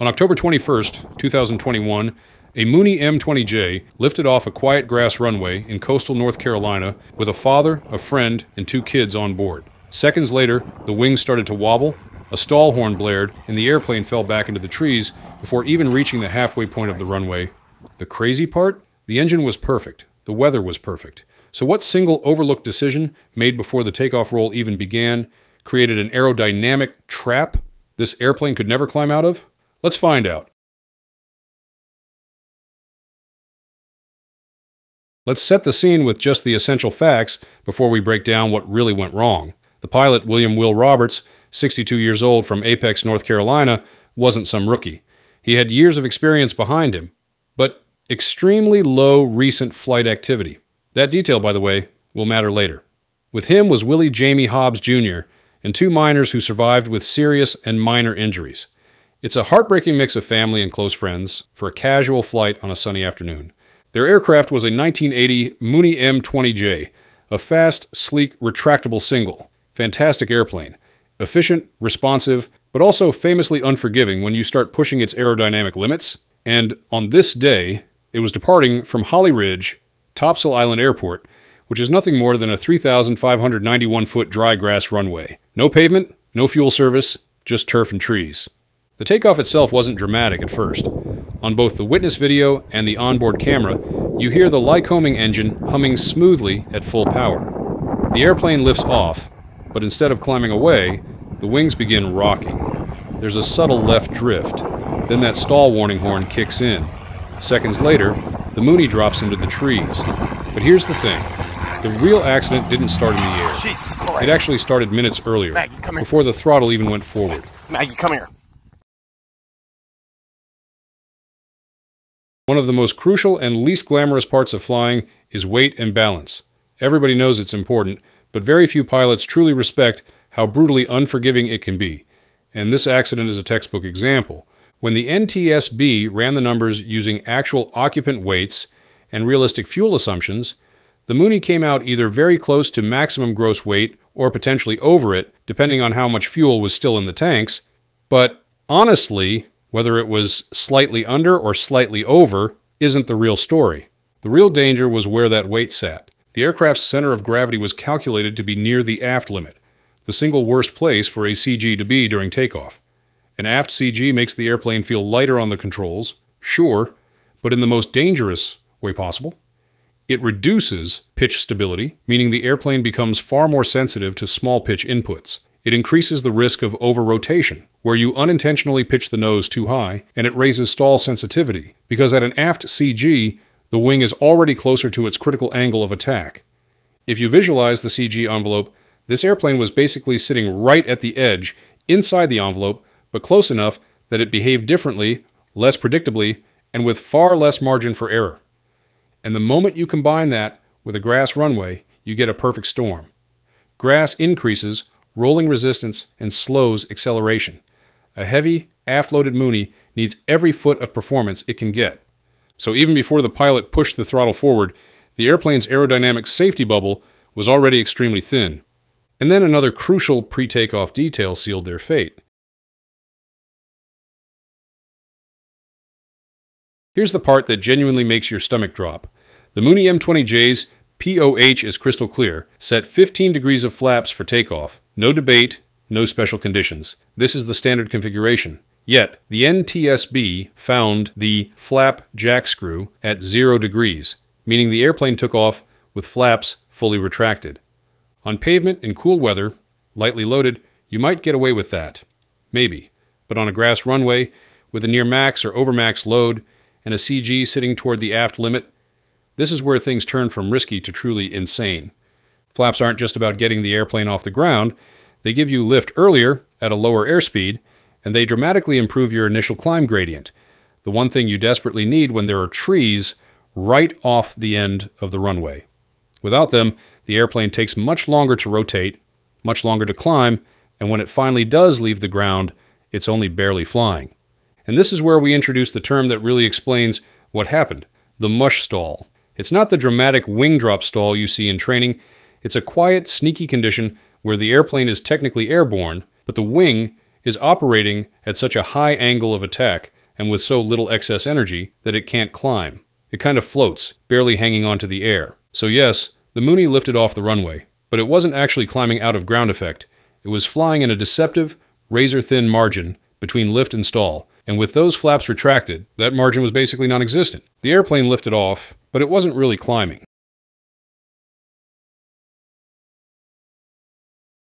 On October 21st, 2021, a Mooney M20J lifted off a quiet grass runway in coastal North Carolina with a father, a friend, and two kids on board. Seconds later, the wings started to wobble, a stall horn blared, and the airplane fell back into the trees before even reaching the halfway point of the runway. The crazy part? The engine was perfect. The weather was perfect. So, what single overlooked decision, made before the takeoff roll even began, created an aerodynamic trap this airplane could never climb out of? Let's find out. Let's set the scene with just the essential facts before we break down what really went wrong. The pilot, William Will Roberts, 62 years old from Apex, North Carolina, wasn't some rookie. He had years of experience behind him, but extremely low recent flight activity. That detail, by the way, will matter later. With him was Willie Jamie Hobbs Jr. and two minors who survived with serious and minor injuries. It's a heartbreaking mix of family and close friends for a casual flight on a sunny afternoon. Their aircraft was a 1980 Mooney M20J, a fast, sleek, retractable single. Fantastic airplane. Efficient, responsive, but also famously unforgiving when you start pushing its aerodynamic limits. And on this day, it was departing from Holly Ridge, Topsail Island Airport, which is nothing more than a 3,591 foot dry grass runway. No pavement, no fuel service, just turf and trees. The takeoff itself wasn't dramatic at first. On both the witness video and the onboard camera, you hear the Lycoming engine humming smoothly at full power. The airplane lifts off, but instead of climbing away, the wings begin rocking. There's a subtle left drift. Then that stall warning horn kicks in. Seconds later, the Mooney drops into the trees. But here's the thing. The real accident didn't start in the air. Jesus Christ. It actually started minutes earlier, Maggie, before the throttle even went forward. Maggie, come here. One of the most crucial and least glamorous parts of flying is weight and balance. Everybody knows it's important, but very few pilots truly respect how brutally unforgiving it can be. And this accident is a textbook example. When the NTSB ran the numbers using actual occupant weights and realistic fuel assumptions, the Mooney came out either very close to maximum gross weight or potentially over it, depending on how much fuel was still in the tanks. But honestly, whether it was slightly under or slightly over isn't the real story. The real danger was where that weight sat. The aircraft's center of gravity was calculated to be near the aft limit, the single worst place for a CG to be during takeoff. An aft CG makes the airplane feel lighter on the controls, sure, but in the most dangerous way possible. It reduces pitch stability, meaning the airplane becomes far more sensitive to small pitch inputs. It increases the risk of over rotation, where you unintentionally pitch the nose too high, and it raises stall sensitivity, because at an aft CG, the wing is already closer to its critical angle of attack. If you visualize the CG envelope, this airplane was basically sitting right at the edge, inside the envelope, but close enough that it behaved differently, less predictably, and with far less margin for error. And the moment you combine that with a grass runway, you get a perfect storm. Grass increases rolling resistance and slows acceleration. A heavy, aft loaded Mooney needs every foot of performance it can get. So even before the pilot pushed the throttle forward, the airplane's aerodynamic safety bubble was already extremely thin. And then another crucial pre takeoff detail sealed their fate. Here's the part that genuinely makes your stomach drop. The Mooney M20J's POH is crystal clear, set 15 degrees of flaps for takeoff. No debate, no special conditions. This is the standard configuration. Yet, the NTSB found the flap jack screw at 0 degrees, meaning the airplane took off with flaps fully retracted. On pavement in cool weather, lightly loaded, you might get away with that. Maybe. But on a grass runway, with a near max or over max load, and a CG sitting toward the aft limit, this is where things turn from risky to truly insane. Flaps aren't just about getting the airplane off the ground, they give you lift earlier at a lower airspeed, and they dramatically improve your initial climb gradient, the one thing you desperately need when there are trees right off the end of the runway. Without them, the airplane takes much longer to rotate, much longer to climb, and when it finally does leave the ground, it's only barely flying. And this is where we introduce the term that really explains what happened the mush stall. It's not the dramatic wing drop stall you see in training, it's a quiet, sneaky condition where the airplane is technically airborne, but the wing is operating at such a high angle of attack and with so little excess energy that it can't climb. It kind of floats, barely hanging onto the air. So yes, the Mooney lifted off the runway, but it wasn't actually climbing out of ground effect. It was flying in a deceptive, razor-thin margin between lift and stall, and with those flaps retracted, that margin was basically non-existent. The airplane lifted off, but it wasn't really climbing.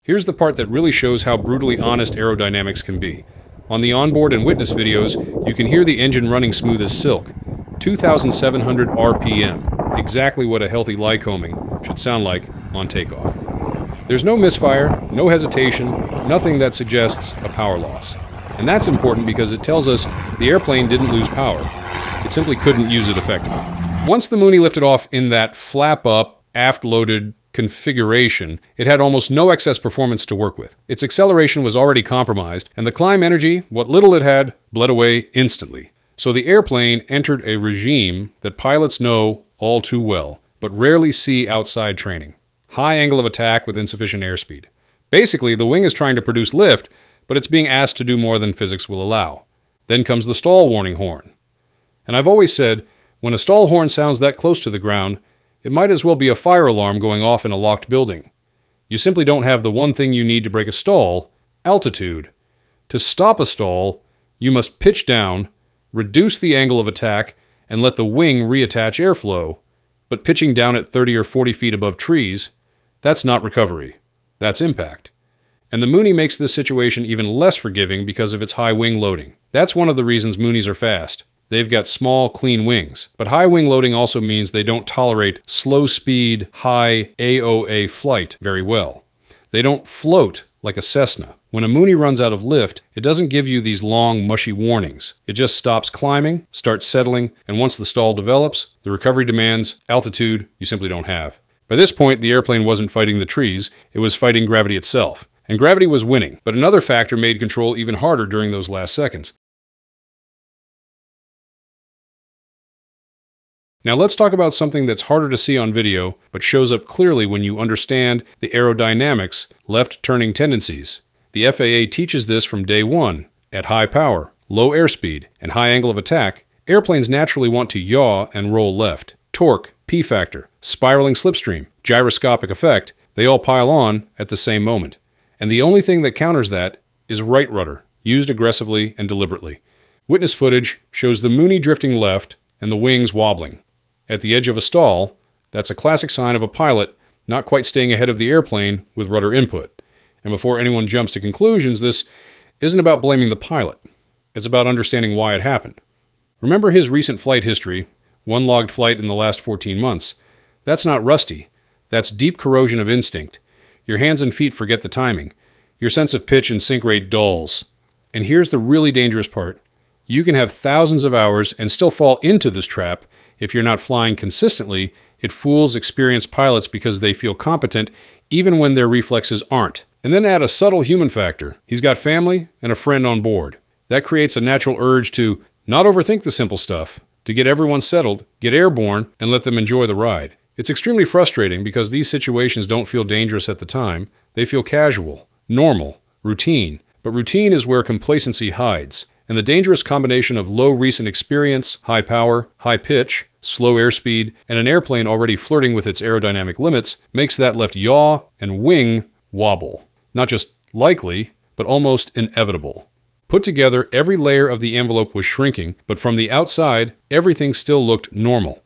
Here's the part that really shows how brutally honest aerodynamics can be. On the onboard and witness videos, you can hear the engine running smooth as silk. 2,700 RPM, exactly what a healthy Lycoming should sound like on takeoff. There's no misfire, no hesitation, nothing that suggests a power loss. And that's important because it tells us the airplane didn't lose power. It simply couldn't use it effectively. Once the Mooney lifted off in that flap up, aft loaded configuration, it had almost no excess performance to work with. Its acceleration was already compromised, and the climb energy, what little it had, bled away instantly. So the airplane entered a regime that pilots know all too well, but rarely see outside training. High angle of attack with insufficient airspeed. Basically, the wing is trying to produce lift, but it's being asked to do more than physics will allow. Then comes the stall warning horn. And I've always said, when a stall horn sounds that close to the ground, it might as well be a fire alarm going off in a locked building. You simply don't have the one thing you need to break a stall altitude. To stop a stall, you must pitch down, reduce the angle of attack, and let the wing reattach airflow. But pitching down at 30 or 40 feet above trees, that's not recovery. That's impact. And the Mooney makes this situation even less forgiving because of its high wing loading. That's one of the reasons Moonies are fast. They've got small, clean wings. But high wing loading also means they don't tolerate slow speed, high AOA flight very well. They don't float like a Cessna. When a Mooney runs out of lift, it doesn't give you these long, mushy warnings. It just stops climbing, starts settling, and once the stall develops, the recovery demands altitude you simply don't have. By this point, the airplane wasn't fighting the trees, it was fighting gravity itself. And gravity was winning, but another factor made control even harder during those last seconds. Now let's talk about something that's harder to see on video, but shows up clearly when you understand the aerodynamics, left turning tendencies. The FAA teaches this from day one. At high power, low airspeed, and high angle of attack, airplanes naturally want to yaw and roll left. Torque, P factor, spiraling slipstream, gyroscopic effect, they all pile on at the same moment. And the only thing that counters that is right rudder, used aggressively and deliberately. Witness footage shows the Mooney drifting left and the wings wobbling. At the edge of a stall, that's a classic sign of a pilot not quite staying ahead of the airplane with rudder input. And before anyone jumps to conclusions, this isn't about blaming the pilot. It's about understanding why it happened. Remember his recent flight history, one logged flight in the last 14 months. That's not rusty. That's deep corrosion of instinct. Your hands and feet forget the timing. Your sense of pitch and sink rate dulls. And here's the really dangerous part. You can have thousands of hours and still fall into this trap if you're not flying consistently, it fools experienced pilots because they feel competent even when their reflexes aren't. And then add a subtle human factor. He's got family and a friend on board. That creates a natural urge to not overthink the simple stuff, to get everyone settled, get airborne, and let them enjoy the ride. It's extremely frustrating because these situations don't feel dangerous at the time. They feel casual, normal, routine. But routine is where complacency hides and the dangerous combination of low recent experience, high power, high pitch, slow airspeed, and an airplane already flirting with its aerodynamic limits makes that left yaw and wing wobble. Not just likely, but almost inevitable. Put together, every layer of the envelope was shrinking, but from the outside, everything still looked normal.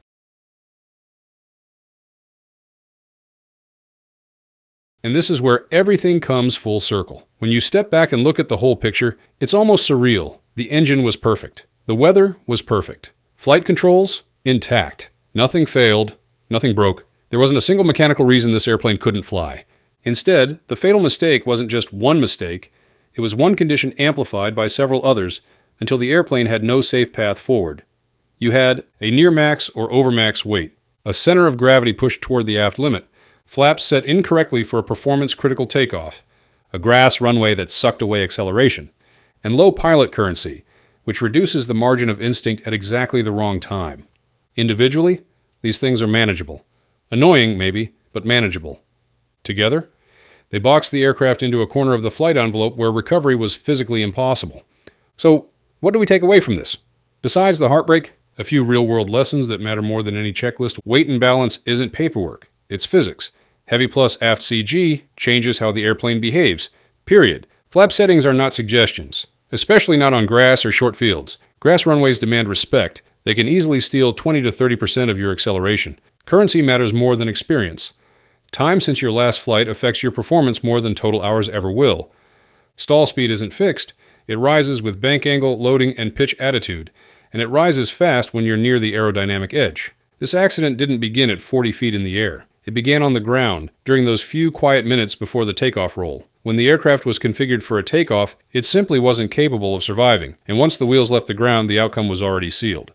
And this is where everything comes full circle. When you step back and look at the whole picture, it's almost surreal. The engine was perfect. The weather was perfect. Flight controls, intact. Nothing failed, nothing broke. There wasn't a single mechanical reason this airplane couldn't fly. Instead, the fatal mistake wasn't just one mistake, it was one condition amplified by several others until the airplane had no safe path forward. You had a near max or over max weight, a center of gravity pushed toward the aft limit, flaps set incorrectly for a performance critical takeoff, a grass runway that sucked away acceleration, and low pilot currency, which reduces the margin of instinct at exactly the wrong time. Individually, these things are manageable. Annoying, maybe, but manageable. Together, They boxed the aircraft into a corner of the flight envelope where recovery was physically impossible. So, what do we take away from this? Besides the heartbreak, a few real world lessons that matter more than any checklist weight and balance isn't paperwork, it's physics. Heavy plus aft CG changes how the airplane behaves, period. Flap settings are not suggestions, especially not on grass or short fields. Grass runways demand respect. They can easily steal 20 to 30% of your acceleration. Currency matters more than experience. Time since your last flight affects your performance more than total hours ever will. Stall speed isn't fixed, it rises with bank angle, loading, and pitch attitude, and it rises fast when you're near the aerodynamic edge. This accident didn't begin at 40 feet in the air. It began on the ground, during those few quiet minutes before the takeoff roll. When the aircraft was configured for a takeoff, it simply wasn't capable of surviving, and once the wheels left the ground, the outcome was already sealed.